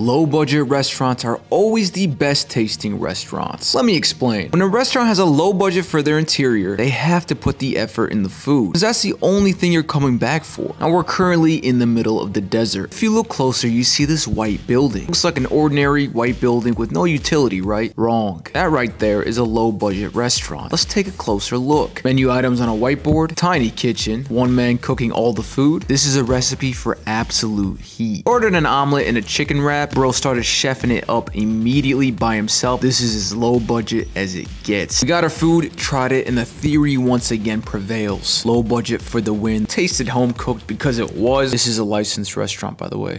Low budget restaurants are always the best tasting restaurants. Let me explain. When a restaurant has a low budget for their interior, they have to put the effort in the food, because that's the only thing you're coming back for. Now we're currently in the middle of the desert. If you look closer, you see this white building. Looks like an ordinary white building with no utility, right? Wrong. That right there is a low budget restaurant. Let's take a closer look. Menu items on a whiteboard, tiny kitchen, one man cooking all the food. This is a recipe for absolute heat. Ordered an omelet and a chicken wrap Bro started chefing it up immediately by himself. This is as low budget as it gets. We got our food, tried it, and the theory once again prevails. Low budget for the win. Tasted home cooked because it was. This is a licensed restaurant, by the way.